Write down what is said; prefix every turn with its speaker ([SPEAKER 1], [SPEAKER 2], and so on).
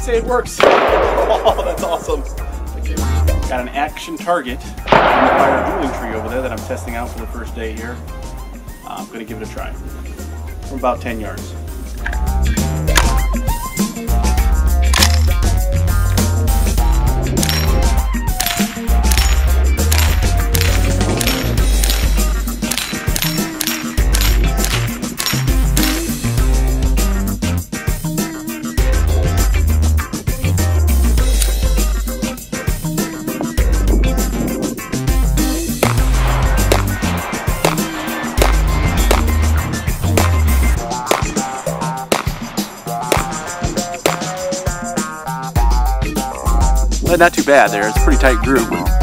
[SPEAKER 1] say it works.
[SPEAKER 2] Oh, that's awesome.
[SPEAKER 1] Got an action target on the fire dueling tree over there that I'm testing out for the first day here. I'm gonna give it a try. From about 10 yards. Not too bad there. It's a pretty tight group.